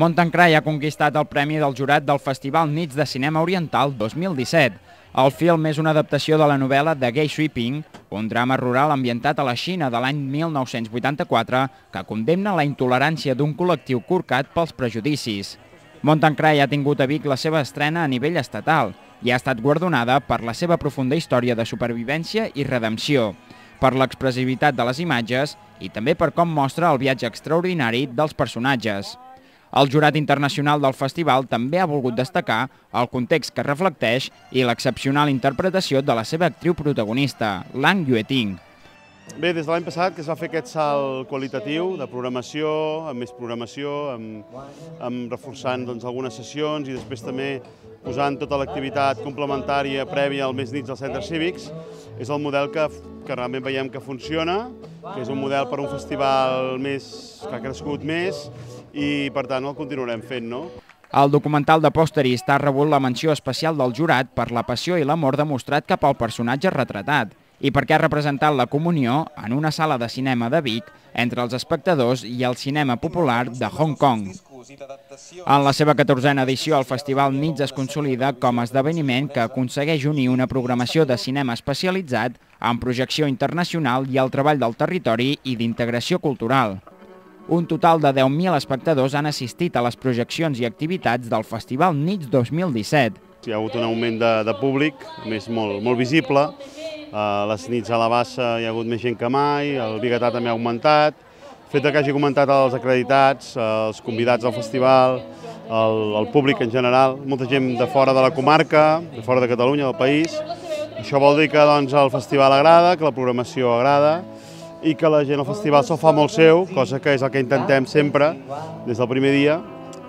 Montancrai ha conquistat el Premi del Jurat del Festival Nits de Cinema Oriental 2017. El film és una adaptació de la novel·la The Gay Sweeping, un drama rural ambientat a la Xina de l'any 1984 que condemna la intolerància d'un col·lectiu corcat pels prejudicis. Montancrai ha tingut a Vic la seva estrena a nivell estatal i ha estat guardonada per la seva profunda història de supervivència i redempció, per l'expressivitat de les imatges i també per com mostra el viatge extraordinari dels personatges. El jurat internacional del festival també ha volgut destacar el context que reflecteix i l'excepcional interpretació de la seva actriu protagonista, Lang Yueting. Bé, des de l'any passat que es va fer aquest salt qualitatiu de programació, amb més programació, amb, amb reforçant doncs, algunes sessions i després també posant tota l'activitat complementària prèvia al Més Nits als centres cívics, és el model que, que realment veiem que funciona, que és un model per un festival més, que ha crescut més i per tant el continuarem fent, no? El documental de Posterist ha rebut la menció especial del jurat per la passió i l'amor demostrat cap al personatge retratat i perquè ha representat la comunió en una sala de cinema de Vic entre els espectadors i el cinema popular de Hong Kong. En la seva 14a edició, el Festival Nits es consolida com a esdeveniment que aconsegueix unir una programació de cinema especialitzat amb projecció internacional i el treball del territori i d'integració cultural. Un total de 10.000 espectadors han assistit a les projeccions i activitats del Festival Nits 2017. Hi ha hagut un augment de, de públic, més molt, molt visible. A les nits a la Bassa hi ha hagut més gent que mai, el Bigatà també ha augmentat. El fet que hagi comentat els acreditats, els convidats al festival, el, el públic en general, molta gent de fora de la comarca, de fora de Catalunya, del país. Això vol dir que doncs, el festival agrada, que la programació agrada, i que la gent al festival se'l fa molt seu, cosa que és el que intentem sempre des del primer dia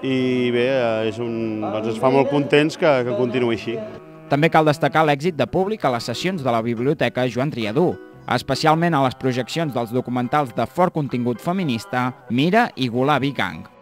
i bé, eh, és un, doncs ens fa molt contents que, que continuï així. També cal destacar l'èxit de públic a les sessions de la Biblioteca Joan Triadú, especialment a les projeccions dels documentals de fort contingut feminista Mira i Gulabi Gang.